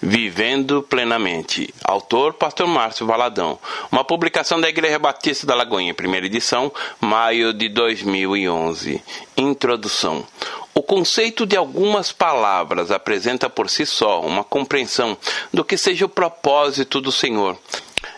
Vivendo Plenamente. Autor Pastor Márcio Valadão. Uma publicação da Igreja Batista da Lagoinha, primeira edição, maio de 2011. Introdução. O conceito de algumas palavras apresenta por si só uma compreensão do que seja o propósito do Senhor.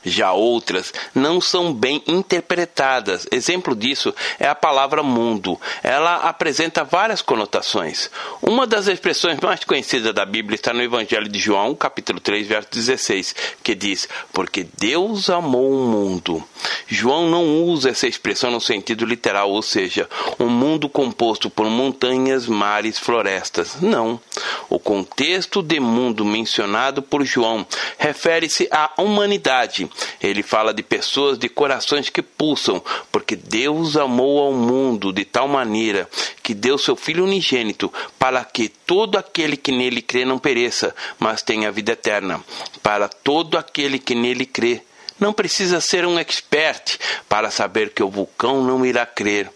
Já outras não são bem interpretadas. Exemplo disso é a palavra mundo. Ela apresenta várias conotações. Uma das expressões mais conhecidas da Bíblia está no Evangelho de João, capítulo 3, verso 16, que diz: Porque Deus amou o mundo. João não usa essa expressão no sentido literal, ou seja, um mundo composto por montanhas, mares, florestas. Não. O contexto de mundo mencionado por João refere-se à humanidade ele fala de pessoas de corações que pulsam, porque Deus amou ao mundo de tal maneira que deu seu Filho unigênito, para que todo aquele que nele crê não pereça, mas tenha vida eterna. Para todo aquele que nele crê. Não precisa ser um expert para saber que o vulcão não irá crer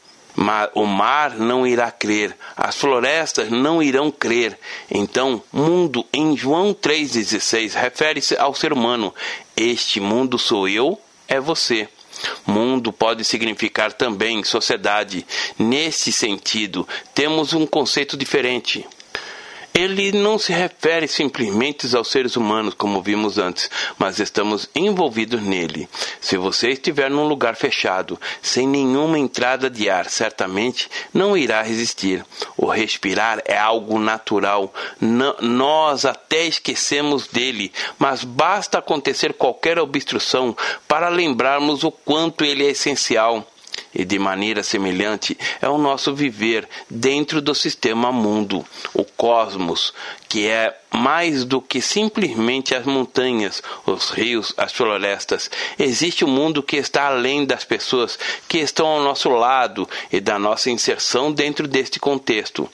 o mar não irá crer, as florestas não irão crer. Então, mundo em João 3,16 refere-se ao ser humano. Este mundo sou eu, é você. Mundo pode significar também sociedade. Nesse sentido, temos um conceito diferente. Ele não se refere simplesmente aos seres humanos, como vimos antes, mas estamos envolvidos nele. Se você estiver num lugar fechado, sem nenhuma entrada de ar, certamente não irá resistir. O respirar é algo natural. N nós até esquecemos dele, mas basta acontecer qualquer obstrução para lembrarmos o quanto ele é essencial. E de maneira semelhante é o nosso viver dentro do sistema mundo, o cosmos, que é mais do que simplesmente as montanhas, os rios, as florestas. Existe um mundo que está além das pessoas que estão ao nosso lado e da nossa inserção dentro deste contexto.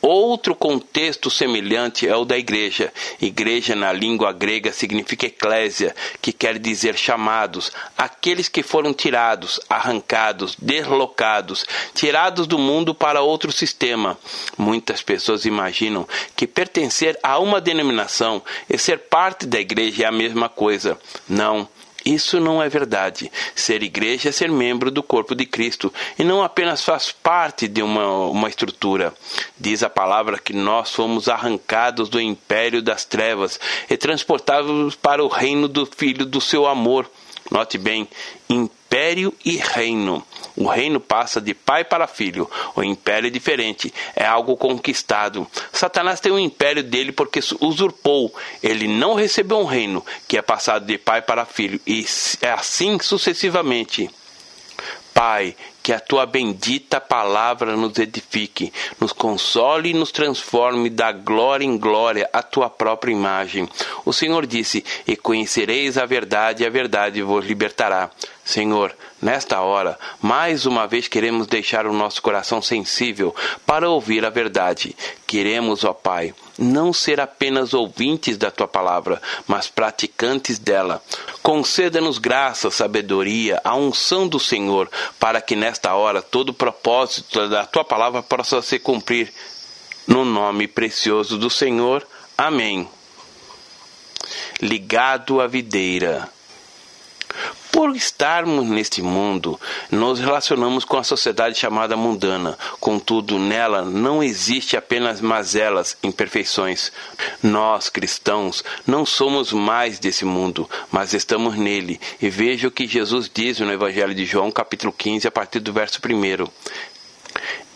Outro contexto semelhante é o da igreja. Igreja na língua grega significa eclésia, que quer dizer chamados, aqueles que foram tirados, arrancados, deslocados, tirados do mundo para outro sistema. Muitas pessoas imaginam que pertencer a uma denominação e ser parte da igreja é a mesma coisa. Não. Isso não é verdade. Ser igreja é ser membro do corpo de Cristo e não apenas faz parte de uma, uma estrutura. Diz a palavra que nós fomos arrancados do império das trevas e transportados para o reino do Filho do seu amor. Note bem, império e reino. O reino passa de pai para filho. O império é diferente, é algo conquistado. Satanás tem um império dele porque usurpou. Ele não recebeu um reino que é passado de pai para filho, e é assim sucessivamente. Pai, que a tua bendita palavra nos edifique, nos console e nos transforme da glória em glória a tua própria imagem. O Senhor disse: E conhecereis a verdade, e a verdade vos libertará. Senhor, nesta hora, mais uma vez queremos deixar o nosso coração sensível para ouvir a verdade. Queremos, ó Pai, não ser apenas ouvintes da tua palavra, mas praticantes dela. Conceda-nos graça, sabedoria, a unção do Senhor, para que nesta hora todo o propósito da tua palavra possa se cumprir. No nome precioso do Senhor. Amém. Ligado à videira. Por estarmos neste mundo, nos relacionamos com a sociedade chamada mundana. Contudo, nela não existe apenas mazelas, imperfeições. Nós, cristãos, não somos mais desse mundo, mas estamos nele. E veja o que Jesus diz no Evangelho de João, capítulo 15, a partir do verso 1.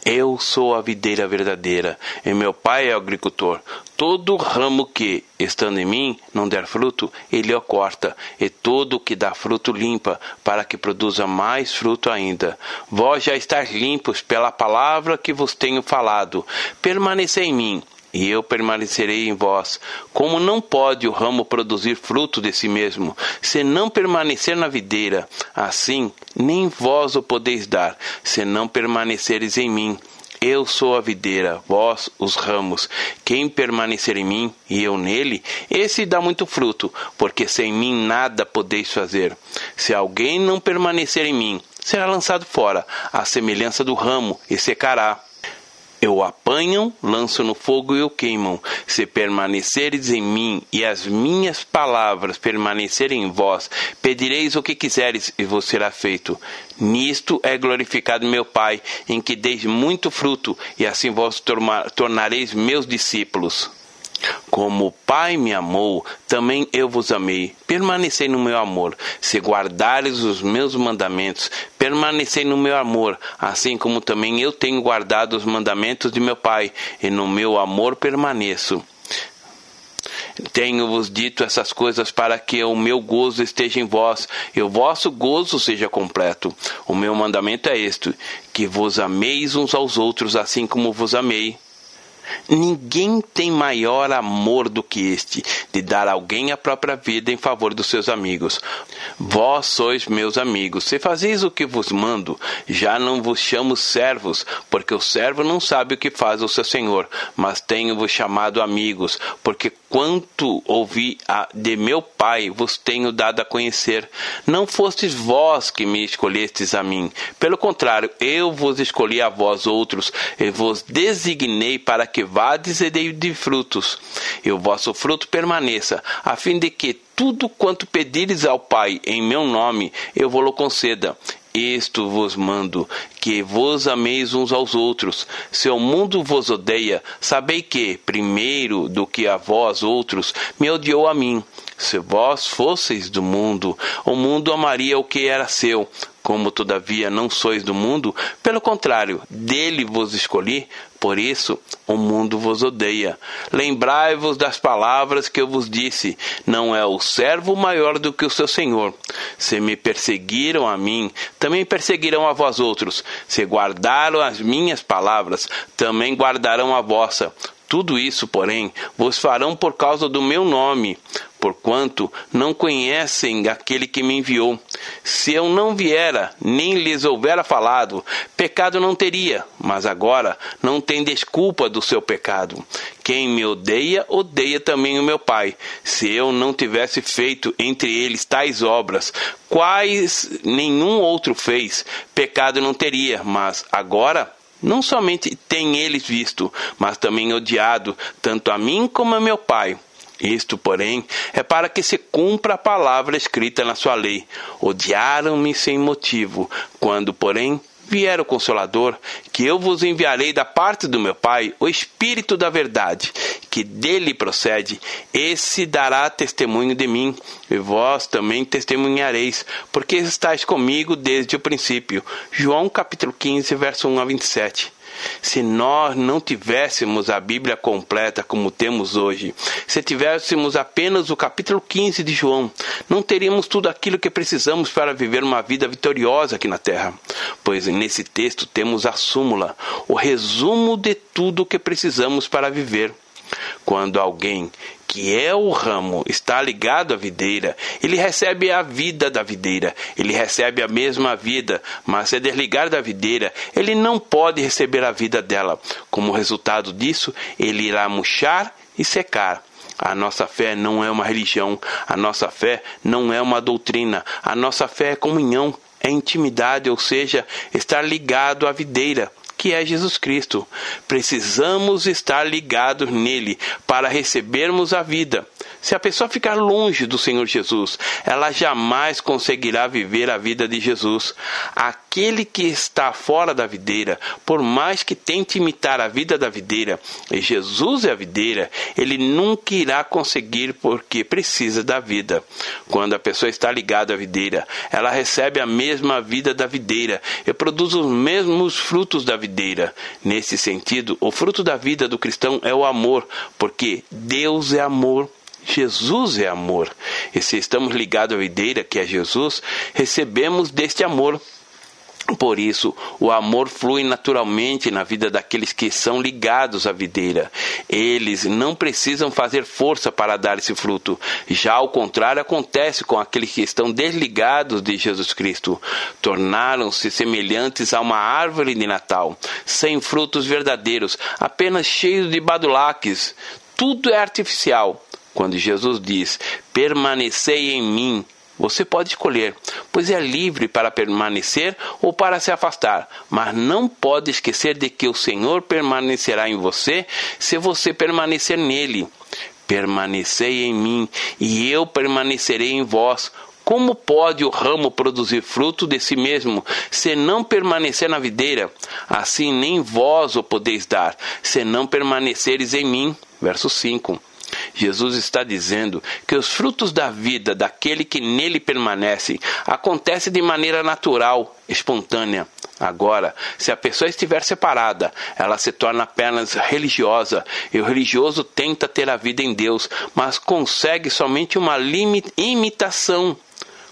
Eu sou a videira verdadeira, e meu pai é o agricultor. Todo ramo que, estando em mim, não der fruto, ele o corta, e todo o que dá fruto limpa, para que produza mais fruto ainda. Vós já estáis limpos pela palavra que vos tenho falado. Permanecei em mim, e eu permanecerei em vós. Como não pode o ramo produzir fruto de si mesmo, se não permanecer na videira, assim nem vós o podeis dar, se não permaneceres em mim. Eu sou a videira, vós os ramos. Quem permanecer em mim e eu nele, esse dá muito fruto, porque sem mim nada podeis fazer. Se alguém não permanecer em mim, será lançado fora, à semelhança do ramo, e secará. Eu apanham, lanço no fogo e o queimam. Se permaneceres em mim e as minhas palavras permanecerem em vós, pedireis o que quiseres e vos será feito. Nisto é glorificado meu Pai, em que deis muito fruto, e assim vós tornareis meus discípulos. Como o Pai me amou, também eu vos amei. Permanecei no meu amor. Se guardares os meus mandamentos, permanecei no meu amor, assim como também eu tenho guardado os mandamentos de meu Pai, e no meu amor permaneço. Tenho-vos dito essas coisas para que o meu gozo esteja em vós e o vosso gozo seja completo. O meu mandamento é este: que vos ameis uns aos outros, assim como vos amei. Ninguém tem maior amor do que este, de dar alguém a própria vida em favor dos seus amigos. Vós sois meus amigos, se fazeis o que vos mando, já não vos chamo servos, porque o servo não sabe o que faz o seu senhor, mas tenho-vos chamado amigos, porque quanto ouvi de meu Pai vos tenho dado a conhecer. Não fostes vós que me escolhestes a mim, pelo contrário, eu vos escolhi a vós outros, e vos designei para que vades e dei de frutos, e o vosso fruto permaneça, a fim de que tudo quanto pedires ao Pai em meu nome, eu vou-lo conceda. Isto vos mando, que vos ameis uns aos outros. Se o mundo vos odeia, sabei que, primeiro do que a vós outros, me odiou a mim. Se vós fosseis do mundo, o mundo amaria o que era seu. Como todavia não sois do mundo, pelo contrário, dele vos escolhi, por isso o mundo vos odeia. Lembrai-vos das palavras que eu vos disse: não é o servo maior do que o seu senhor. Se me perseguiram a mim, também perseguirão a vós outros. Se guardaram as minhas palavras, também guardarão a vossa. Tudo isso, porém, vos farão por causa do meu nome, porquanto não conhecem aquele que me enviou. Se eu não viera, nem lhes houvera falado, pecado não teria, mas agora não tem desculpa do seu pecado. Quem me odeia, odeia também o meu Pai. Se eu não tivesse feito entre eles tais obras, quais nenhum outro fez, pecado não teria, mas agora não somente tem eles visto, mas também odiado, tanto a mim como a meu Pai. Isto, porém, é para que se cumpra a palavra escrita na sua lei. Odiaram-me sem motivo, quando, porém, vier o Consolador, que eu vos enviarei da parte do meu Pai, o Espírito da Verdade, que dele procede, esse dará testemunho de mim, e vós também testemunhareis, porque estáis comigo desde o princípio. João capítulo 15, verso 1 a 27. Se nós não tivéssemos a Bíblia completa como temos hoje, se tivéssemos apenas o capítulo 15 de João, não teríamos tudo aquilo que precisamos para viver uma vida vitoriosa aqui na terra. Pois nesse texto temos a súmula, o resumo de tudo o que precisamos para viver. Quando alguém que é o ramo, está ligado à videira, ele recebe a vida da videira, ele recebe a mesma vida, mas se desligar da videira, ele não pode receber a vida dela. Como resultado disso, ele irá murchar e secar. A nossa fé não é uma religião, a nossa fé não é uma doutrina, a nossa fé é comunhão, é intimidade, ou seja, estar ligado à videira que é Jesus Cristo. Precisamos estar ligados nele para recebermos a vida. Se a pessoa ficar longe do Senhor Jesus, ela jamais conseguirá viver a vida de Jesus. Aquele que está fora da videira, por mais que tente imitar a vida da videira, e Jesus é a videira, ele nunca irá conseguir porque precisa da vida. Quando a pessoa está ligada à videira, ela recebe a mesma vida da videira e produz os mesmos frutos da videira. Nesse sentido, o fruto da vida do cristão é o amor, porque Deus é amor. Jesus é amor. E se estamos ligados à videira, que é Jesus, recebemos deste amor. Por isso, o amor flui naturalmente na vida daqueles que são ligados à videira. Eles não precisam fazer força para dar esse fruto. Já ao contrário acontece com aqueles que estão desligados de Jesus Cristo. Tornaram-se semelhantes a uma árvore de Natal, sem frutos verdadeiros, apenas cheios de badulaques. Tudo é artificial quando Jesus diz: Permanecei em mim, Você pode escolher, pois é livre para permanecer ou para se afastar, mas não pode esquecer de que o Senhor permanecerá em você se você permanecer nele. Permanecei em mim, e eu permanecerei em vós. Como pode o ramo produzir fruto de si mesmo, se não permanecer na videira? Assim nem vós o podeis dar, se não permaneceres em mim. Verso 5. Jesus está dizendo que os frutos da vida daquele que nele permanece acontecem de maneira natural, espontânea. Agora, se a pessoa estiver separada, ela se torna apenas religiosa, e o religioso tenta ter a vida em Deus, mas consegue somente uma imitação.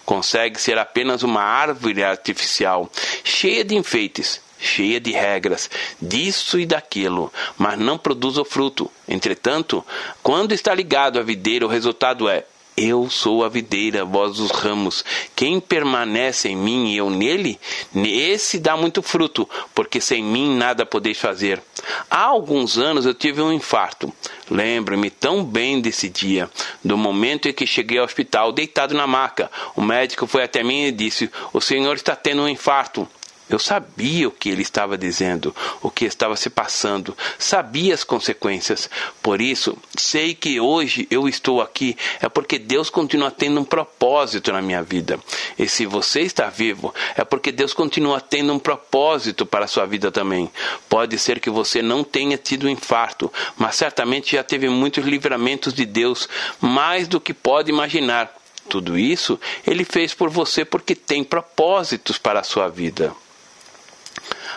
Consegue ser apenas uma árvore artificial, cheia de enfeites, cheia de regras, disso e daquilo, mas não produz o fruto. Entretanto, quando está ligado à videira, o resultado é eu sou a videira, vós os ramos. Quem permanece em mim e eu nele, esse dá muito fruto, porque sem mim nada podeis fazer. Há alguns anos eu tive um infarto. Lembro-me tão bem desse dia, do momento em que cheguei ao hospital deitado na maca. O médico foi até mim e disse: O senhor está tendo um infarto. Eu sabia o que ele estava dizendo, o que estava se passando, sabia as consequências. Por isso, sei que hoje eu estou aqui é porque Deus continua tendo um propósito na minha vida. E se você está vivo, é porque Deus continua tendo um propósito para a sua vida também. Pode ser que você não tenha tido um infarto, mas certamente já teve muitos livramentos de Deus, mais do que pode imaginar. Tudo isso ele fez por você porque tem propósitos para a sua vida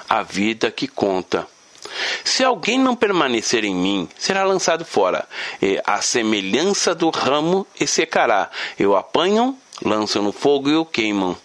a vida que conta. Se alguém não permanecer em mim, será lançado fora, e a semelhança do ramo e secará. E o apanham, lançam no fogo e o queimam.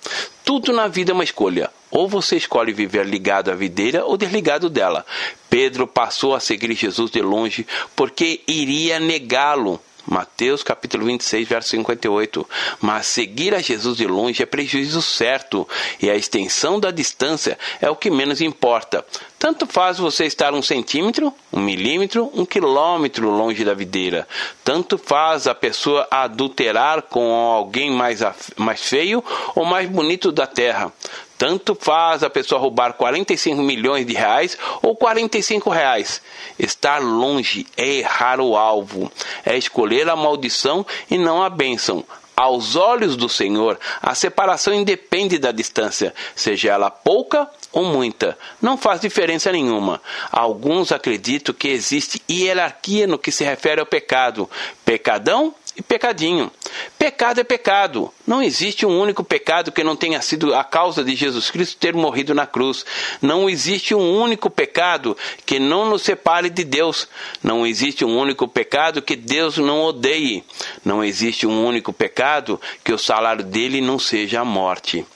Tudo na vida é uma escolha. Ou você escolhe viver ligado à videira ou desligado dela. Pedro passou a seguir Jesus de longe porque iria negá-lo. Mateus capítulo 26, verso 58. Mas seguir a Jesus de longe é prejuízo certo, e a extensão da distância é o que menos importa. Tanto faz você estar um centímetro, um milímetro, um quilômetro longe da videira. Tanto faz a pessoa adulterar com alguém mais, mais feio ou mais bonito da terra. Tanto faz a pessoa roubar 45 milhões de reais ou 45 reais. Estar longe é errar o alvo, é escolher a maldição e não a bênção. Aos olhos do Senhor, a separação independe da distância, seja ela pouca ou muita, não faz diferença nenhuma. Alguns acreditam que existe hierarquia no que se refere ao pecado. Pecadão e pecadinho. Pecado é pecado. Não existe um único pecado que não tenha sido a causa de Jesus Cristo ter morrido na cruz. Não existe um único pecado que não nos separe de Deus. Não existe um único pecado que Deus não odeie. Não existe um único pecado que o salário dele não seja a morte.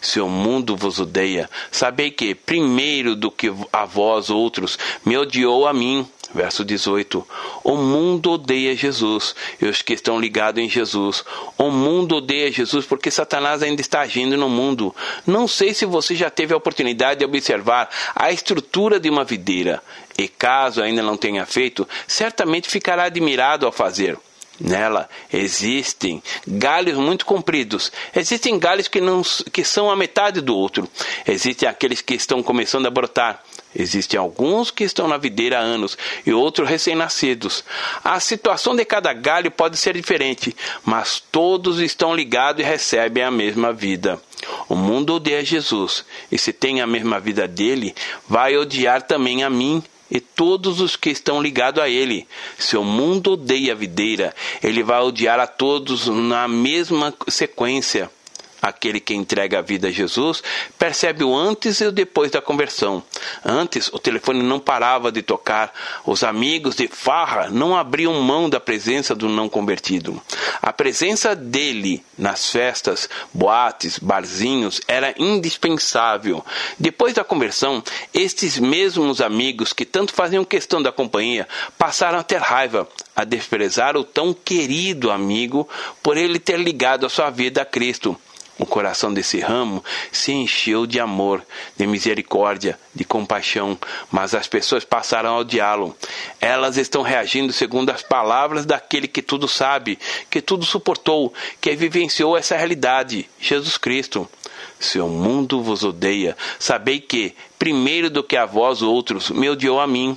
Se o mundo vos odeia, sabei que, primeiro do que a vós outros, me odiou a mim. Verso 18: O mundo odeia Jesus e os que estão ligados em Jesus. O mundo odeia Jesus porque Satanás ainda está agindo no mundo. Não sei se você já teve a oportunidade de observar a estrutura de uma videira, e caso ainda não tenha feito, certamente ficará admirado ao fazer. Nela existem galhos muito compridos. Existem galhos que, não, que são a metade do outro. Existem aqueles que estão começando a brotar. Existem alguns que estão na videira há anos e outros recém-nascidos. A situação de cada galho pode ser diferente, mas todos estão ligados e recebem a mesma vida. O mundo odeia Jesus, e se tem a mesma vida dele, vai odiar também a mim e todos os que estão ligados a ele. Se o mundo odeia a videira, ele vai odiar a todos na mesma sequência. Aquele que entrega a vida a Jesus percebe o antes e o depois da conversão. Antes, o telefone não parava de tocar, os amigos de farra não abriam mão da presença do não convertido. A presença dele nas festas, boates, barzinhos era indispensável. Depois da conversão, estes mesmos amigos que tanto faziam questão da companhia passaram a ter raiva, a desprezar o tão querido amigo por ele ter ligado a sua vida a Cristo. O coração desse ramo se encheu de amor, de misericórdia, de compaixão, mas as pessoas passaram a odiá-lo. Elas estão reagindo segundo as palavras daquele que tudo sabe, que tudo suportou, que vivenciou essa realidade, Jesus Cristo. Se o mundo vos odeia, sabei que, primeiro do que a vós outros, me odiou a mim.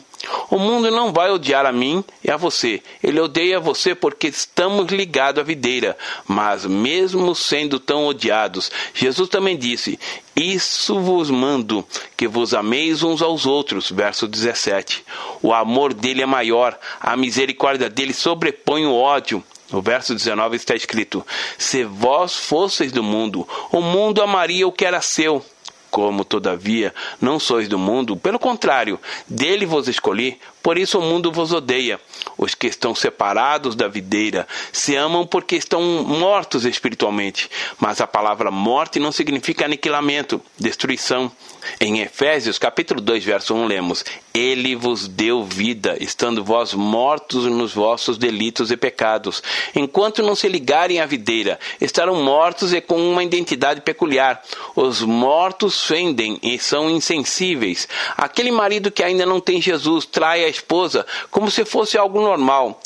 O mundo não vai odiar a mim e a você. Ele odeia você porque estamos ligados à videira. Mas, mesmo sendo tão odiados, Jesus também disse: Isso vos mando, que vos ameis uns aos outros. Verso 17. O amor dele é maior, a misericórdia dele sobrepõe o ódio. No verso 19 está escrito: Se vós fosseis do mundo, o mundo amaria o que era seu. Como, todavia, não sois do mundo, pelo contrário, dele vos escolhi, por isso o mundo vos odeia. Os que estão separados da videira se amam porque estão mortos espiritualmente. Mas a palavra morte não significa aniquilamento, destruição. Em Efésios, capítulo 2, verso 1, lemos: Ele vos deu vida, estando vós mortos nos vossos delitos e pecados. Enquanto não se ligarem à videira, estarão mortos e com uma identidade peculiar. Os mortos fendem e são insensíveis. Aquele marido que ainda não tem Jesus trai a esposa como se fosse algo normal.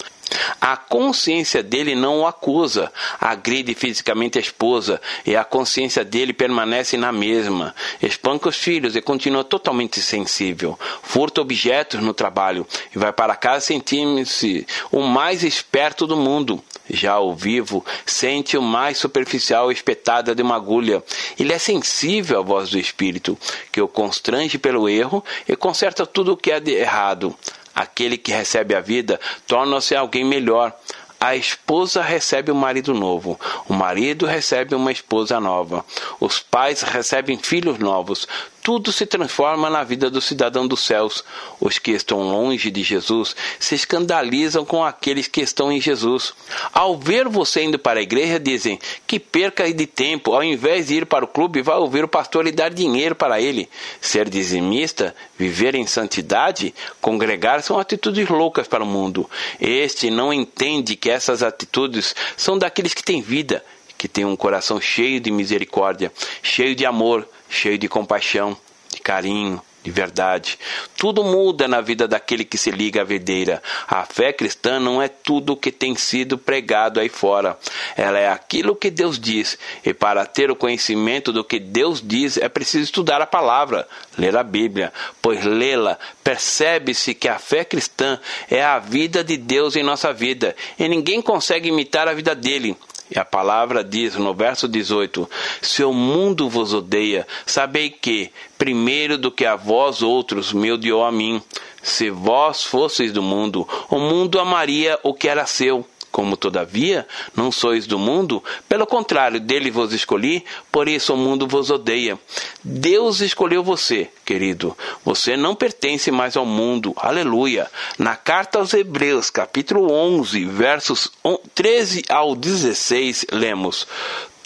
A consciência dele não o acusa, agride fisicamente a esposa e a consciência dele permanece na mesma. Espanca os filhos e continua totalmente sensível. Furta objetos no trabalho e vai para casa sentindo-se o mais esperto do mundo. Já o vivo sente o mais superficial espetada de uma agulha. Ele é sensível à voz do Espírito, que o constrange pelo erro e conserta tudo o que é de errado. Aquele que recebe a vida torna-se alguém melhor. A esposa recebe um marido novo, o marido recebe uma esposa nova, os pais recebem filhos novos, tudo se transforma na vida do cidadão dos céus. Os que estão longe de Jesus se escandalizam com aqueles que estão em Jesus. Ao ver você indo para a igreja, dizem que perca de tempo, ao invés de ir para o clube, vai ouvir o pastor e dar dinheiro para ele. Ser dizimista, viver em santidade, congregar são atitudes loucas para o mundo. Este não entende que essas atitudes são daqueles que têm vida, que têm um coração cheio de misericórdia, cheio de amor cheio de compaixão, de carinho, de verdade. Tudo muda na vida daquele que se liga à videira. A fé cristã não é tudo o que tem sido pregado aí fora. Ela é aquilo que Deus diz. E para ter o conhecimento do que Deus diz, é preciso estudar a palavra, ler a Bíblia. Pois lê-la, percebe-se que a fé cristã é a vida de Deus em nossa vida. E ninguém consegue imitar a vida dele. E a palavra diz no verso 18: Se o mundo vos odeia, sabei que, primeiro do que a vós outros, me odiou a mim. Se vós fosseis do mundo, o mundo amaria o que era seu. Como, todavia, não sois do mundo, pelo contrário, dele vos escolhi, por isso o mundo vos odeia. Deus escolheu você, querido. Você não pertence mais ao mundo. Aleluia. Na carta aos Hebreus, capítulo 11, versos 13 ao 16, lemos: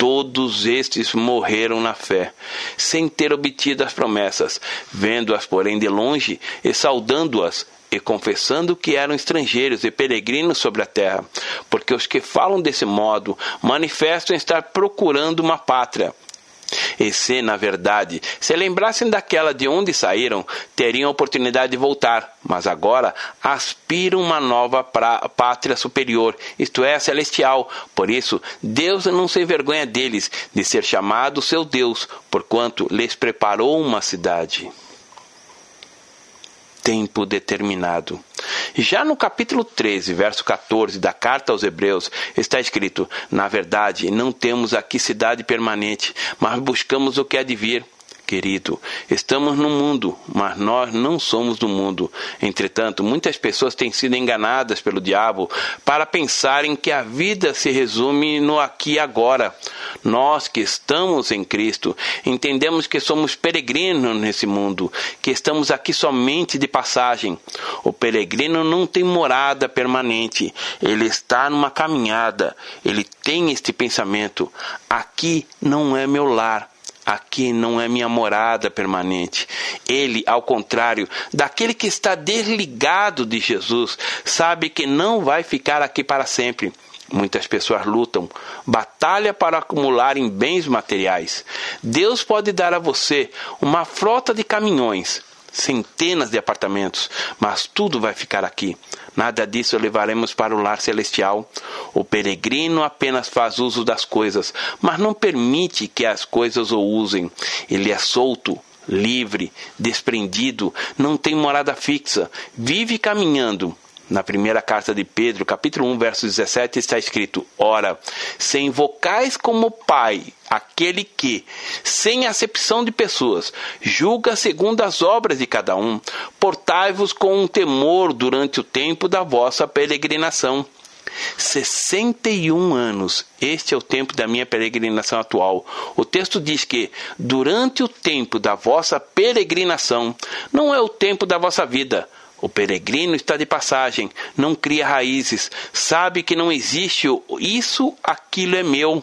Todos estes morreram na fé, sem ter obtido as promessas, vendo-as, porém, de longe e saudando-as e confessando que eram estrangeiros e peregrinos sobre a terra, porque os que falam desse modo manifestam estar procurando uma pátria. E se, na verdade, se lembrassem daquela de onde saíram, teriam a oportunidade de voltar, mas agora aspiram uma nova pátria superior, isto é, celestial. Por isso, Deus não se envergonha deles de ser chamado seu Deus, porquanto lhes preparou uma cidade tempo determinado. Já no capítulo 13, verso 14 da carta aos Hebreus, está escrito: Na verdade, não temos aqui cidade permanente, mas buscamos o que há de vir querido. Estamos no mundo, mas nós não somos do mundo. Entretanto, muitas pessoas têm sido enganadas pelo diabo para pensarem que a vida se resume no aqui e agora. Nós que estamos em Cristo, entendemos que somos peregrinos nesse mundo, que estamos aqui somente de passagem. O peregrino não tem morada permanente, ele está numa caminhada, ele tem este pensamento: aqui não é meu lar Aqui não é minha morada permanente. Ele, ao contrário daquele que está desligado de Jesus, sabe que não vai ficar aqui para sempre. Muitas pessoas lutam, batalha para acumularem bens materiais. Deus pode dar a você uma frota de caminhões, centenas de apartamentos, mas tudo vai ficar aqui. Nada disso levaremos para o lar celestial. O peregrino apenas faz uso das coisas, mas não permite que as coisas o usem. Ele é solto, livre, desprendido, não tem morada fixa, vive caminhando na primeira carta de Pedro, capítulo 1, verso 17, está escrito: Ora, se invocais como Pai aquele que, sem acepção de pessoas, julga segundo as obras de cada um, portai-vos com um temor durante o tempo da vossa peregrinação. 61 anos. Este é o tempo da minha peregrinação atual. O texto diz que durante o tempo da vossa peregrinação não é o tempo da vossa vida, o peregrino está de passagem, não cria raízes, sabe que não existe isso, aquilo é meu.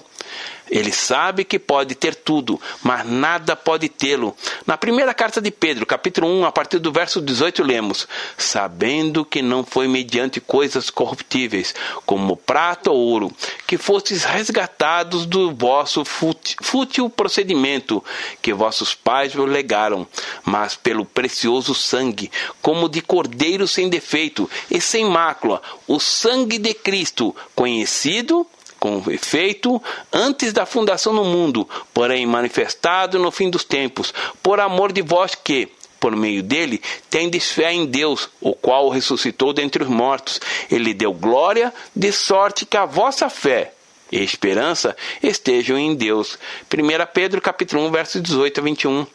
Ele sabe que pode ter tudo, mas nada pode tê-lo. Na primeira carta de Pedro, capítulo 1, a partir do verso 18, lemos: Sabendo que não foi mediante coisas corruptíveis, como prata ou ouro, que fostes resgatados do vosso fútil procedimento que vossos pais vos legaram, mas pelo precioso sangue, como de cordeiro sem defeito e sem mácula, o sangue de Cristo, conhecido com efeito antes da fundação do mundo, porém manifestado no fim dos tempos, por amor de vós que, por meio dele, tendes fé em Deus, o qual ressuscitou dentre os mortos. Ele deu glória, de sorte que a vossa fé e esperança estejam em Deus. 1 Pedro capítulo 1, versos 18 a 21.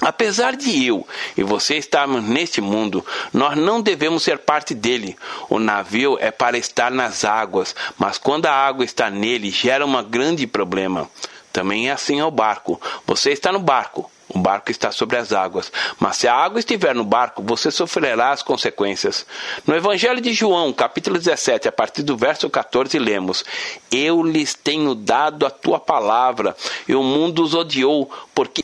Apesar de eu e você estarmos neste mundo, nós não devemos ser parte dele. O navio é para estar nas águas, mas quando a água está nele, gera um grande problema. Também é assim ao barco. Você está no barco, o barco está sobre as águas, mas se a água estiver no barco, você sofrerá as consequências. No Evangelho de João, capítulo 17, a partir do verso 14, lemos: Eu lhes tenho dado a tua palavra, e o mundo os odiou, porque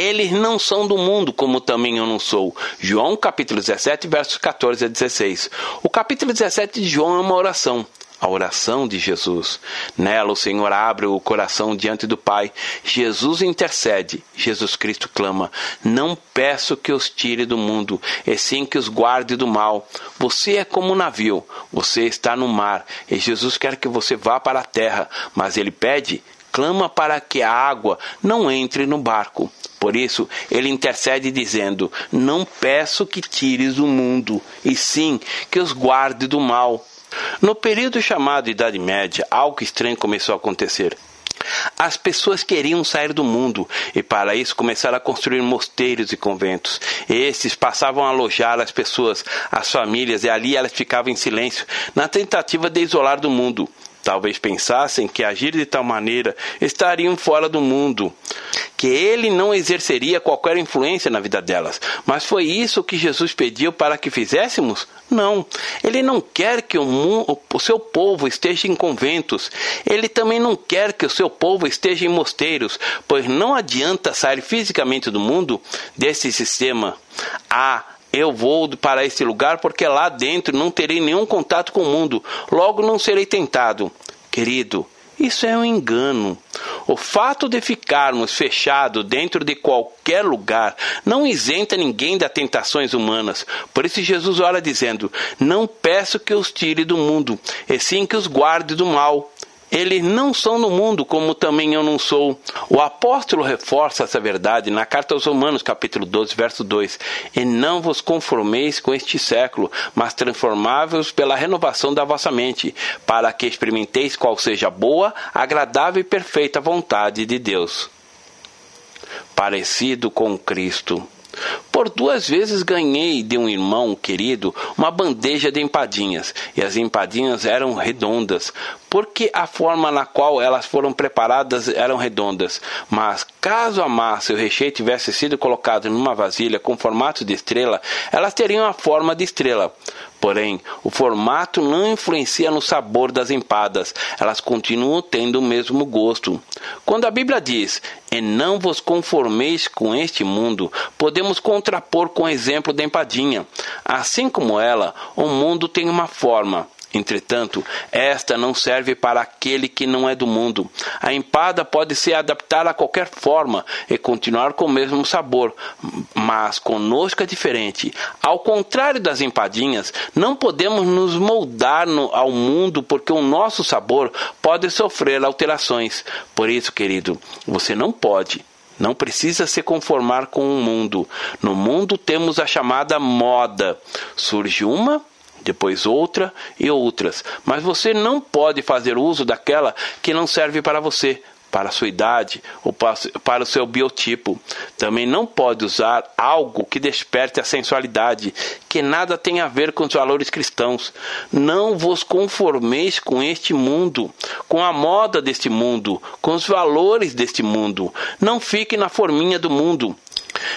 eles não são do mundo, como também eu não sou. João capítulo 17, versos 14 a 16. O capítulo 17 de João é uma oração a oração de Jesus. Nela o Senhor abre o coração diante do Pai. Jesus intercede. Jesus Cristo clama: Não peço que os tire do mundo, e sim que os guarde do mal. Você é como um navio, você está no mar, e Jesus quer que você vá para a terra, mas ele pede clama para que a água não entre no barco. Por isso, ele intercede dizendo: Não peço que tires o mundo, e sim que os guarde do mal. No período chamado Idade Média, algo estranho começou a acontecer. As pessoas queriam sair do mundo e, para isso, começaram a construir mosteiros e conventos. Esses passavam a alojar as pessoas, as famílias, e ali elas ficavam em silêncio, na tentativa de isolar do mundo. Talvez pensassem que agir de tal maneira estariam fora do mundo, que ele não exerceria qualquer influência na vida delas. Mas foi isso que Jesus pediu para que fizéssemos? Não. Ele não quer que o, mundo, o seu povo esteja em conventos. Ele também não quer que o seu povo esteja em mosteiros, pois não adianta sair fisicamente do mundo desse sistema. Há eu vou para este lugar porque lá dentro não terei nenhum contato com o mundo, logo não serei tentado. Querido, isso é um engano. O fato de ficarmos fechados dentro de qualquer lugar não isenta ninguém das tentações humanas. Por isso Jesus ora dizendo: Não peço que os tire do mundo, e sim que os guarde do mal. Eles não são do mundo, como também eu não sou. O apóstolo reforça essa verdade na carta aos Romanos, capítulo 12, verso 2. E não vos conformeis com este século, mas transformáveis pela renovação da vossa mente, para que experimenteis qual seja a boa, agradável e perfeita vontade de Deus. Parecido com Cristo. Por duas vezes ganhei de um irmão querido uma bandeja de empadinhas, e as empadinhas eram redondas, porque a forma na qual elas foram preparadas eram redondas. Mas caso a massa e o recheio tivesse sido colocado numa vasilha com formato de estrela, elas teriam a forma de estrela. Porém, o formato não influencia no sabor das empadas, elas continuam tendo o mesmo gosto. Quando a Bíblia diz: E não vos conformeis com este mundo, podemos contrapor com o exemplo da empadinha. Assim como ela, o mundo tem uma forma, Entretanto, esta não serve para aquele que não é do mundo. A empada pode se adaptar a qualquer forma e continuar com o mesmo sabor, mas conosco é diferente. Ao contrário das empadinhas, não podemos nos moldar no, ao mundo porque o nosso sabor pode sofrer alterações. Por isso, querido, você não pode não precisa se conformar com o mundo. No mundo temos a chamada moda. Surge uma, depois outra e outras. Mas você não pode fazer uso daquela que não serve para você, para a sua idade ou para o seu biotipo. Também não pode usar algo que desperte a sensualidade, que nada tem a ver com os valores cristãos. Não vos conformeis com este mundo, com a moda deste mundo, com os valores deste mundo. Não fique na forminha do mundo.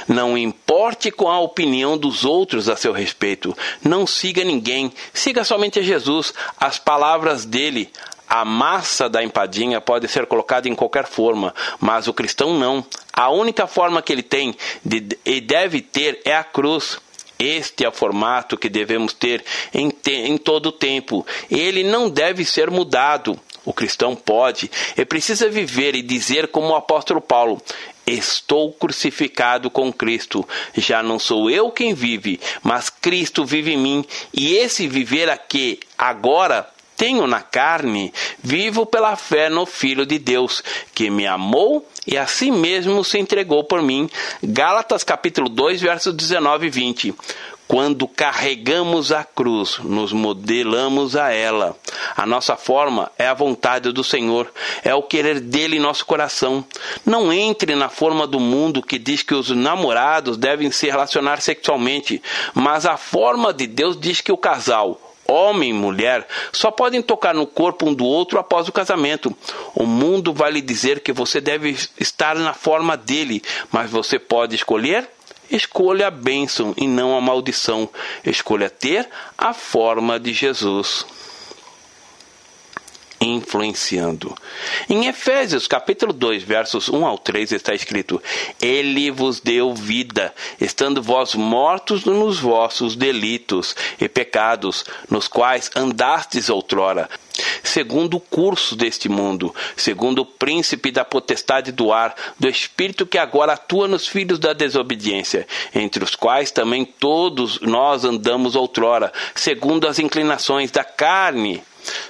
Não importe com a opinião dos outros a seu respeito. Não siga ninguém. Siga somente a Jesus, as palavras dele. A massa da empadinha pode ser colocada em qualquer forma, mas o cristão não. A única forma que ele tem de, e deve ter é a cruz. Este é o formato que devemos ter em, te, em todo o tempo. Ele não deve ser mudado. O cristão pode e precisa viver e dizer como o apóstolo Paulo: Estou crucificado com Cristo. Já não sou eu quem vive, mas Cristo vive em mim. E esse viver aqui, agora, tenho na carne, vivo pela fé no Filho de Deus, que me amou e a si mesmo se entregou por mim. Gálatas capítulo 2, versos 19 e 20. Quando carregamos a cruz, nos modelamos a ela. A nossa forma é a vontade do Senhor, é o querer dele em nosso coração. Não entre na forma do mundo que diz que os namorados devem se relacionar sexualmente, mas a forma de Deus diz que o casal, homem e mulher, só podem tocar no corpo um do outro após o casamento. O mundo vai lhe dizer que você deve estar na forma dele, mas você pode escolher Escolha a bênção e não a maldição. Escolha ter a forma de Jesus influenciando. Em Efésios, capítulo 2, versos 1 ao 3, está escrito: Ele vos deu vida, estando vós mortos nos vossos delitos e pecados, nos quais andastes outrora, segundo o curso deste mundo, segundo o príncipe da potestade do ar, do espírito que agora atua nos filhos da desobediência, entre os quais também todos nós andamos outrora, segundo as inclinações da carne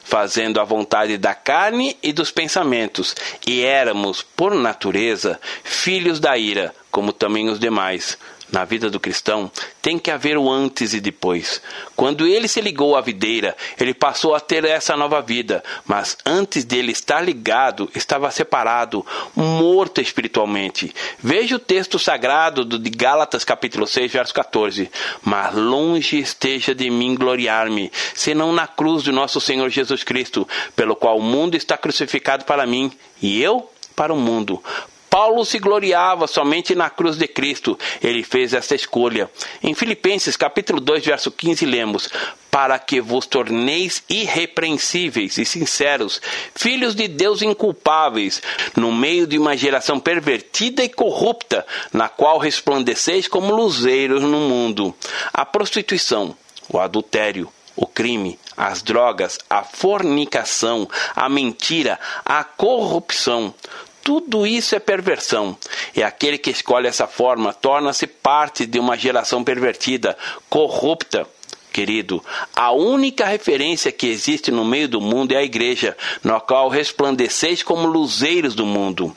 fazendo a vontade da carne e dos pensamentos, e éramos, por natureza, filhos da ira, como também os demais na vida do cristão tem que haver o antes e depois. Quando ele se ligou à videira, ele passou a ter essa nova vida, mas antes dele estar ligado, estava separado, morto espiritualmente. Veja o texto sagrado de Gálatas capítulo 6, verso 14. Mas longe esteja de mim gloriar-me, senão na cruz do nosso Senhor Jesus Cristo, pelo qual o mundo está crucificado para mim e eu para o mundo. Paulo se gloriava somente na cruz de Cristo. Ele fez essa escolha. Em Filipenses capítulo 2, verso 15, lemos: para que vos torneis irrepreensíveis e sinceros, filhos de Deus inculpáveis, no meio de uma geração pervertida e corrupta, na qual resplandeceis como luzeiros no mundo. A prostituição, o adultério, o crime, as drogas, a fornicação, a mentira, a corrupção, tudo isso é perversão. E aquele que escolhe essa forma torna-se parte de uma geração pervertida, corrupta, querido, a única referência que existe no meio do mundo é a igreja, na qual resplandeceis como luzeiros do mundo.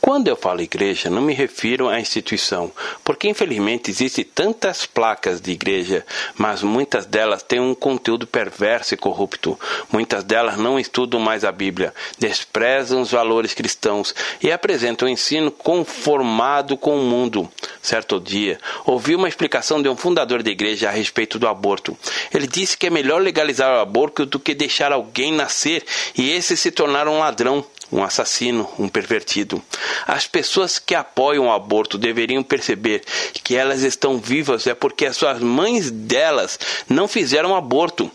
Quando eu falo igreja, não me refiro à instituição, porque infelizmente existem tantas placas de igreja, mas muitas delas têm um conteúdo perverso e corrupto. Muitas delas não estudam mais a Bíblia, desprezam os valores cristãos e apresentam o ensino conformado com o mundo. Certo dia, ouvi uma explicação de um fundador da igreja a respeito do aborto. Ele disse que é melhor legalizar o aborto do que deixar alguém nascer e esse se tornar um ladrão. Um assassino, um pervertido. As pessoas que apoiam o aborto deveriam perceber que elas estão vivas é porque as suas mães delas não fizeram aborto.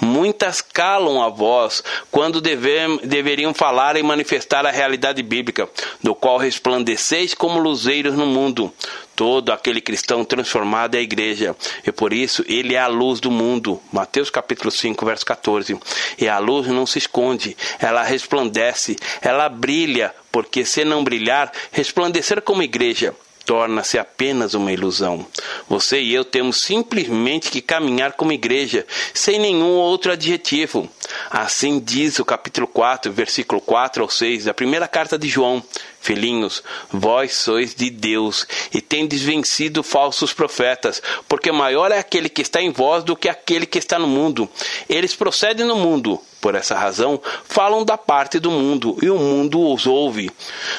Muitas calam a voz quando deve, deveriam falar e manifestar a realidade bíblica, do qual resplandeceis como luzeiros no mundo. Todo aquele cristão transformado é a igreja, e por isso ele é a luz do mundo. Mateus capítulo 5, verso 14. E a luz não se esconde, ela resplandece, ela brilha, porque se não brilhar, resplandecer como igreja torna-se apenas uma ilusão. Você e eu temos simplesmente que caminhar como igreja, sem nenhum outro adjetivo. Assim diz o capítulo 4, versículo 4 ao 6 da primeira carta de João. Filhinhos, vós sois de Deus e tendes vencido falsos profetas, porque maior é aquele que está em vós do que aquele que está no mundo. Eles procedem no mundo, por essa razão, falam da parte do mundo e o mundo os ouve.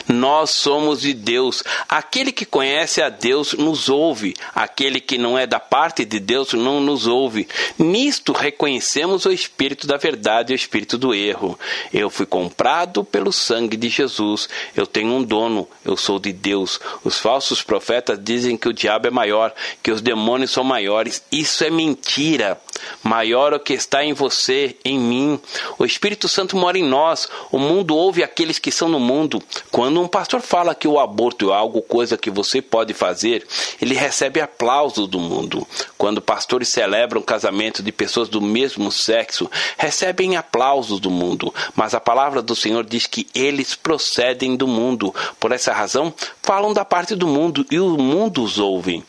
Nós somos de Deus. Aquele que conhece a Deus nos ouve. Aquele que não é da parte de Deus não nos ouve. Nisto reconhecemos o espírito da verdade e o espírito do erro. Eu fui comprado pelo sangue de Jesus. Eu tenho um dono, eu sou de Deus. Os falsos profetas dizem que o diabo é maior, que os demônios são maiores. Isso é mentira. Maior é o que está em você, em mim. O Espírito Santo mora em nós. O mundo ouve aqueles que são no mundo. Quando um pastor fala que o aborto é algo coisa que você pode fazer, ele recebe aplausos do mundo. Quando pastores celebram casamento de pessoas do mesmo sexo, recebem aplausos do mundo. Mas a palavra do Senhor diz que eles procedem do mundo. Por essa razão, falam da parte do mundo e o mundo os ouve.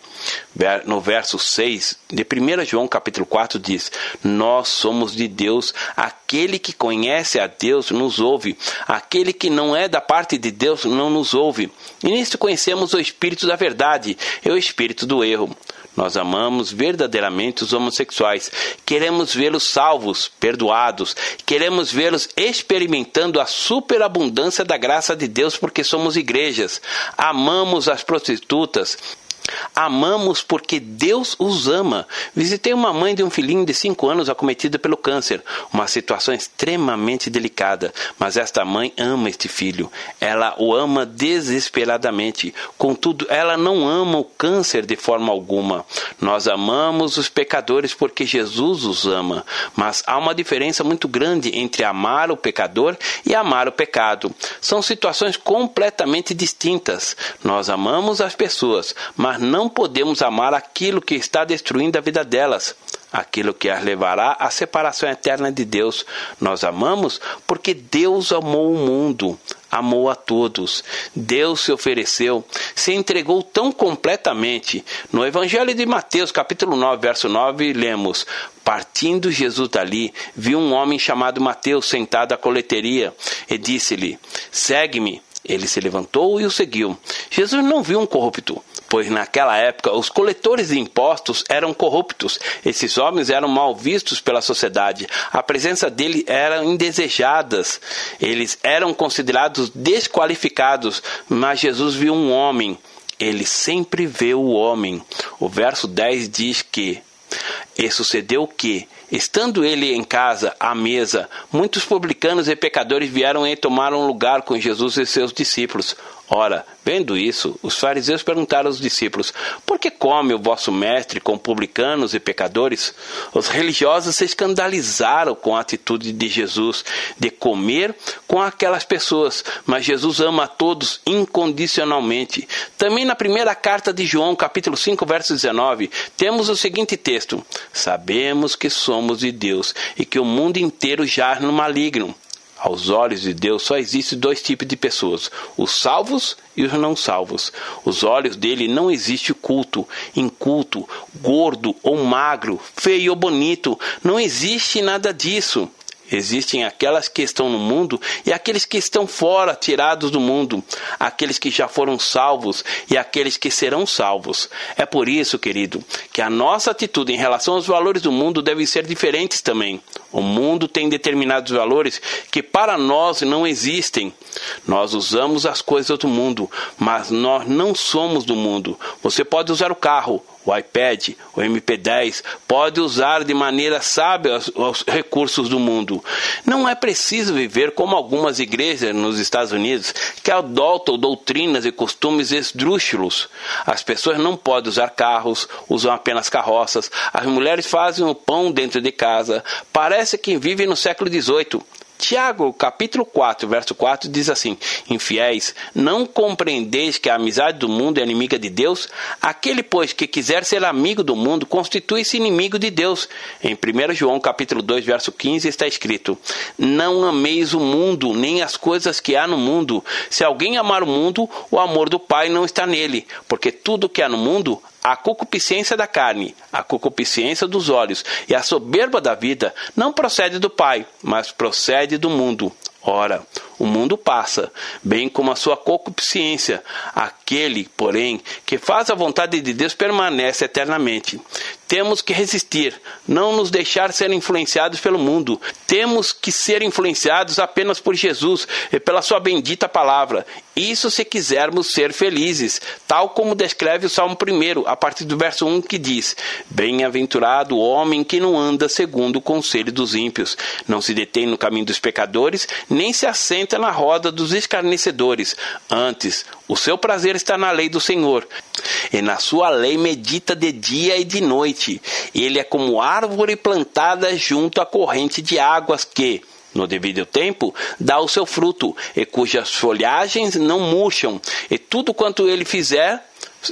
No verso 6 de 1 João capítulo 4 diz: Nós somos de Deus, aquele que conhece a Deus nos ouve, aquele que não é da parte de Deus não nos ouve. E nisso conhecemos o espírito da verdade e o espírito do erro. Nós amamos verdadeiramente os homossexuais. Queremos vê-los salvos, perdoados. Queremos vê-los experimentando a superabundância da graça de Deus porque somos igrejas. Amamos as prostitutas. Amamos porque Deus os ama. Visitei uma mãe de um filhinho de 5 anos acometida pelo câncer, uma situação extremamente delicada, mas esta mãe ama este filho. Ela o ama desesperadamente. Contudo, ela não ama o câncer de forma alguma. Nós amamos os pecadores porque Jesus os ama, mas há uma diferença muito grande entre amar o pecador e amar o pecado. São situações completamente distintas. Nós amamos as pessoas, mas não podemos amar aquilo que está destruindo a vida delas, aquilo que as levará à separação eterna de Deus. Nós amamos porque Deus amou o mundo, amou a todos. Deus se ofereceu, se entregou tão completamente. No Evangelho de Mateus, capítulo 9, verso 9, lemos: Partindo Jesus dali, viu um homem chamado Mateus sentado à coleteria e disse-lhe: Segue-me. Ele se levantou e o seguiu. Jesus não viu um corrupto, pois naquela época os coletores de impostos eram corruptos. Esses homens eram mal vistos pela sociedade. A presença dele era indesejada. Eles eram considerados desqualificados, mas Jesus viu um homem. Ele sempre vê o homem. O verso 10 diz que e sucedeu que, estando ele em casa, à mesa, muitos publicanos e pecadores vieram e tomaram lugar com Jesus e seus discípulos. Ora, vendo isso, os fariseus perguntaram aos discípulos: Por que come o vosso mestre com publicanos e pecadores? Os religiosos se escandalizaram com a atitude de Jesus de comer com aquelas pessoas, mas Jesus ama a todos incondicionalmente. Também na primeira carta de João, capítulo 5, verso 19, temos o seguinte texto: Sabemos que somos de Deus e que o mundo inteiro jaz no maligno. Aos olhos de Deus só existem dois tipos de pessoas: os salvos e os não salvos. Os olhos dele não existe culto, inculto, gordo ou magro, feio ou bonito. Não existe nada disso. Existem aquelas que estão no mundo e aqueles que estão fora, tirados do mundo, aqueles que já foram salvos e aqueles que serão salvos. É por isso, querido, que a nossa atitude em relação aos valores do mundo deve ser diferentes também. O mundo tem determinados valores que para nós não existem. Nós usamos as coisas do mundo, mas nós não somos do mundo. Você pode usar o carro, o iPad, o MP10, pode usar de maneira sábia os, os, recursos do mundo. Não é preciso viver como algumas igrejas nos Estados Unidos que adotam doutrinas e costumes esdrúxulos. As pessoas não podem usar carros, usam apenas carroças. As mulheres fazem o pão dentro de casa. Parece que vivem no século XVIII. Tiago, capítulo 4, verso 4 diz assim: Infiéis, não compreendeis que a amizade do mundo é inimiga de Deus? Aquele, pois, que quiser ser amigo do mundo, constitui-se inimigo de Deus. Em 1 João, capítulo 2, verso 15 está escrito: Não ameis o mundo, nem as coisas que há no mundo. Se alguém amar o mundo, o amor do Pai não está nele, porque tudo que há no mundo, a concupiscência da carne, a concupiscência dos olhos e a soberba da vida não procede do Pai, mas procede do mundo. Ora, o mundo passa, bem como a sua concupiscência. Aquele, porém, que faz a vontade de Deus permanece eternamente. Temos que resistir, não nos deixar ser influenciados pelo mundo. Temos que ser influenciados apenas por Jesus e pela sua bendita palavra. Isso se quisermos ser felizes, tal como descreve o Salmo 1, a partir do verso 1, que diz: Bem-aventurado o homem que não anda segundo o conselho dos ímpios, não se detém no caminho dos pecadores, nem se assenta na roda dos escarnecedores. Antes, o seu prazer está na lei do Senhor, e na sua lei medita de dia e de noite. Ele é como árvore plantada junto à corrente de águas que, no devido tempo, dá o seu fruto, e cujas folhagens não murcham, e tudo quanto ele fizer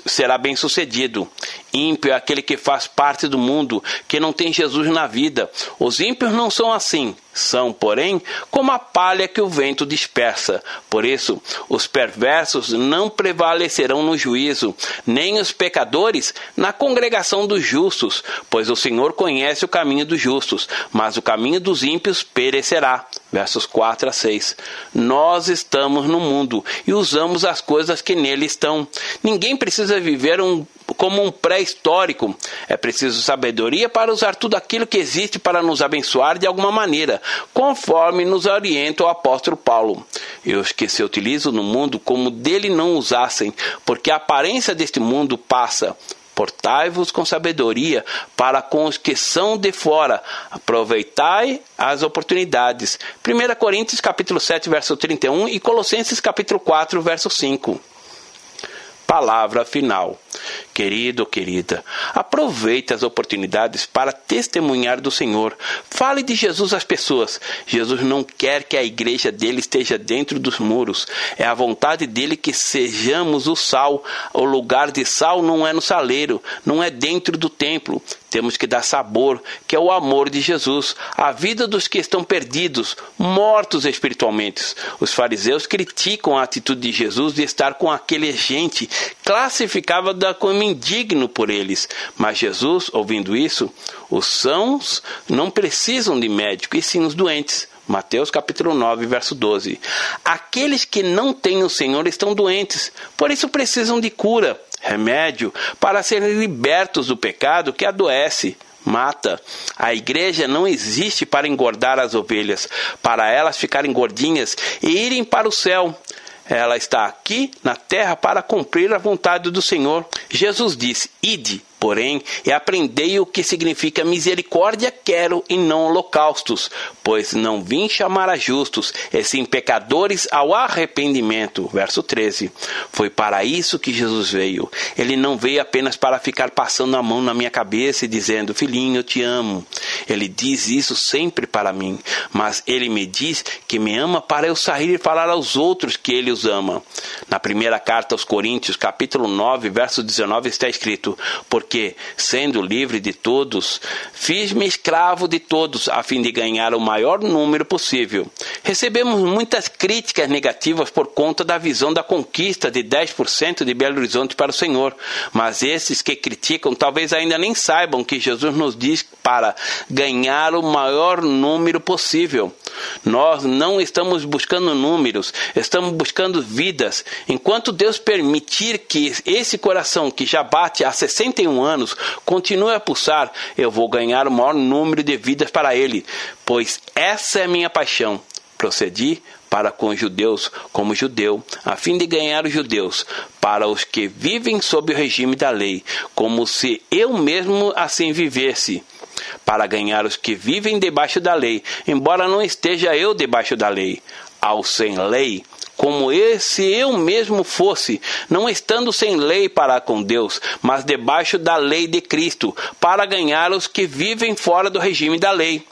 será bem sucedido. Ímpio é aquele que faz parte do mundo, que não tem Jesus na vida. Os ímpios não são assim. São, porém, como a palha que o vento dispersa. Por isso, os perversos não prevalecerão no juízo, nem os pecadores na congregação dos justos, pois o Senhor conhece o caminho dos justos, mas o caminho dos ímpios perecerá. Versos 4 a 6. Nós estamos no mundo e usamos as coisas que nele estão. Ninguém precisa viver um como um pré-histórico. É preciso sabedoria para usar tudo aquilo que existe para nos abençoar de alguma maneira, conforme nos orienta o apóstolo Paulo. E os que se utilizam no mundo como dele não usassem, porque a aparência deste mundo passa. Portai-vos com sabedoria para com os que são de fora. Aproveitai as oportunidades. 1 Coríntios capítulo 7, verso 31 e Colossenses capítulo 4, verso 5. Palavra final. Querido, querida, aproveite as oportunidades para testemunhar do Senhor. Fale de Jesus às pessoas. Jesus não quer que a igreja dele esteja dentro dos muros. É a vontade dele que sejamos o sal. O lugar de sal não é no saleiro, não é dentro do templo. Temos que dar sabor, que é o amor de Jesus, a vida dos que estão perdidos, mortos espiritualmente. Os fariseus criticam a atitude de Jesus de estar com aquele gente classificava da como indigno por eles. Mas Jesus, ouvindo isso, os sãos não precisam de médico, e sim os doentes. Mateus capítulo 9, verso 12. Aqueles que não têm o Senhor estão doentes, por isso precisam de cura remédio para serem libertos do pecado que adoece, mata. A igreja não existe para engordar as ovelhas, para elas ficarem gordinhas e irem para o céu. Ela está aqui na terra para cumprir a vontade do Senhor. Jesus disse: Ide Porém, e aprendei o que significa misericórdia quero e não holocaustos, pois não vim chamar a justos, e sim pecadores ao arrependimento. Verso 13. Foi para isso que Jesus veio. Ele não veio apenas para ficar passando a mão na minha cabeça e dizendo: Filhinho, eu te amo. Ele diz isso sempre para mim, mas ele me diz que me ama para eu sair e falar aos outros que ele os ama. Na primeira carta aos Coríntios, capítulo 9, verso 19, está escrito: Porque porque, sendo livre de todos, fiz-me escravo de todos, a fim de ganhar o maior número possível. Recebemos muitas críticas negativas por conta da visão da conquista de 10% de Belo Horizonte para o Senhor, mas esses que criticam talvez ainda nem saibam que Jesus nos diz para ganhar o maior número possível. Nós não estamos buscando números, estamos buscando vidas. Enquanto Deus permitir que esse coração que já bate há 61 anos continue a pulsar, eu vou ganhar o maior número de vidas para Ele, pois essa é minha paixão. Procedi para com os judeus como judeu, a fim de ganhar os judeus, para os que vivem sob o regime da lei, como se eu mesmo assim vivesse para ganhar os que vivem debaixo da lei, embora não esteja eu debaixo da lei. Ao sem lei, como se eu mesmo fosse, não estando sem lei para com Deus, mas debaixo da lei de Cristo, para ganhar os que vivem fora do regime da lei.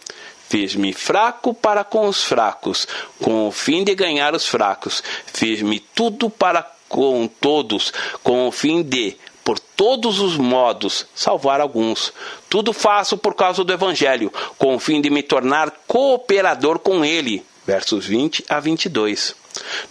Fiz-me fraco para com os fracos, com o fim de ganhar os fracos. Fiz-me tudo para com todos, com o fim de, por todos os modos, salvar alguns. Tudo faço por causa do Evangelho, com o fim de me tornar cooperador com ele. Versos 20 a 22.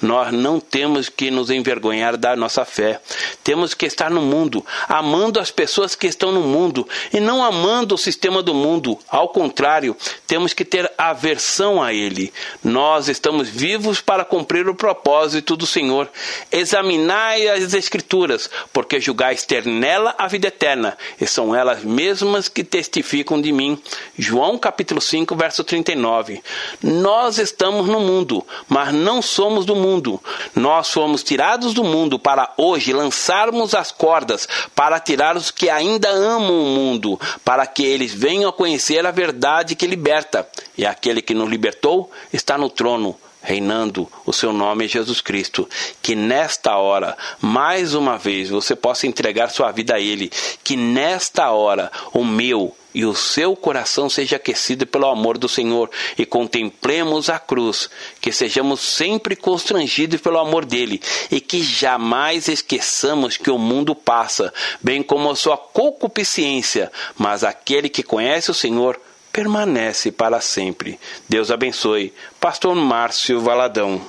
Nós não temos que nos envergonhar da nossa fé. Temos que estar no mundo, amando as pessoas que estão no mundo e não amando o sistema do mundo. Ao contrário, temos que ter aversão a ele. Nós estamos vivos para cumprir o propósito do Senhor. Examinai as Escrituras, porque julgais ter nela a vida eterna, e são elas mesmas que testificam de mim. João capítulo 5, verso 39. Nós estamos no mundo, mas não somos somos do mundo. Nós fomos tirados do mundo para hoje lançarmos as cordas para tirar os que ainda amam o mundo, para que eles venham a conhecer a verdade que liberta. E aquele que nos libertou está no trono reinando, o seu nome é Jesus Cristo. Que nesta hora, mais uma vez, você possa entregar sua vida a Ele. Que nesta hora, o meu e o seu coração seja aquecido pelo amor do Senhor e contemplemos a cruz, que sejamos sempre constrangidos pelo amor dele e que jamais esqueçamos que o mundo passa, bem como a sua concupiscência, mas aquele que conhece o Senhor permanece para sempre. Deus abençoe. Pastor Márcio Valadão.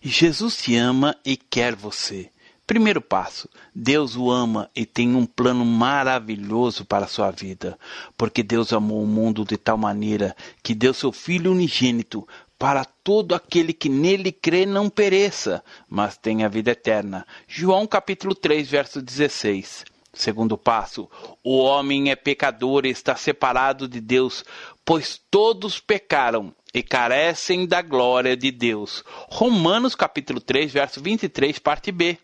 Jesus te ama e quer você. Primeiro passo: Deus o ama e tem um plano maravilhoso para a sua vida, porque Deus amou o mundo de tal maneira que deu seu Filho unigênito para todo aquele que nele crê não pereça, mas tenha vida eterna. João capítulo 3, verso 16. Segundo passo: o homem é pecador e está separado de Deus, pois todos pecaram e carecem da glória de Deus. Romanos capítulo 3, verso 23, parte B.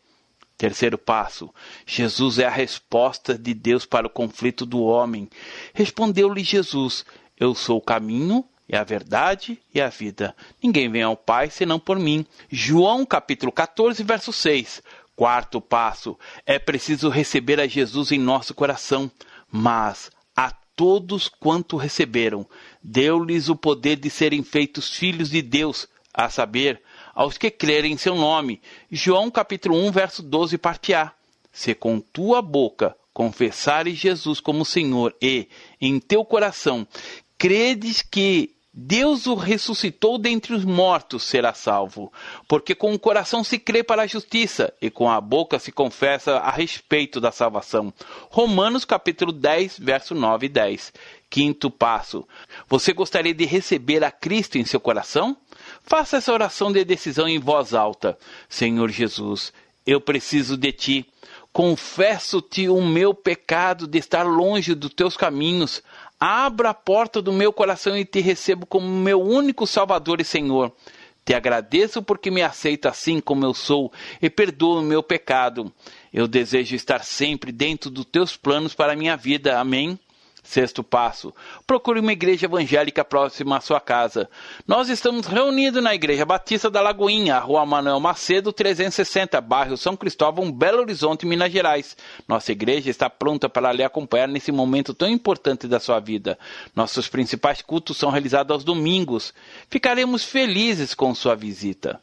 Terceiro passo: Jesus é a resposta de Deus para o conflito do homem. Respondeu-lhe Jesus: Eu sou o caminho, e a verdade e a vida. Ninguém vem ao Pai senão por mim. João capítulo 14, verso 6. Quarto passo: é preciso receber a Jesus em nosso coração, mas a todos quanto receberam, deu-lhes o poder de serem feitos filhos de Deus, a saber, aos que crerem em seu nome. João capítulo 1, verso 12, parte A. Se com tua boca confessares Jesus como Senhor e em teu coração credes que Deus o ressuscitou dentre os mortos, será salvo. Porque com o coração se crê para a justiça e com a boca se confessa a respeito da salvação. Romanos capítulo 10, verso 9 e 10. Quinto passo. Você gostaria de receber a Cristo em seu coração? Faça essa oração de decisão em voz alta. Senhor Jesus, eu preciso de ti. Confesso-te o meu pecado de estar longe dos teus caminhos. Abra a porta do meu coração e te recebo como meu único Salvador e Senhor. Te agradeço porque me aceita assim como eu sou e perdoa o meu pecado. Eu desejo estar sempre dentro dos teus planos para a minha vida. Amém. Sexto passo: procure uma igreja evangélica próxima à sua casa. Nós estamos reunidos na Igreja Batista da Lagoinha, Rua Manuel Macedo, 360, bairro São Cristóvão, Belo Horizonte, Minas Gerais. Nossa igreja está pronta para lhe acompanhar nesse momento tão importante da sua vida. Nossos principais cultos são realizados aos domingos. Ficaremos felizes com sua visita.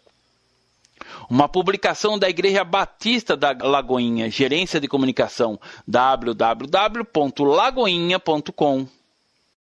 Uma publicação da Igreja Batista da Lagoinha, Gerência de Comunicação, www.lagoinha.com.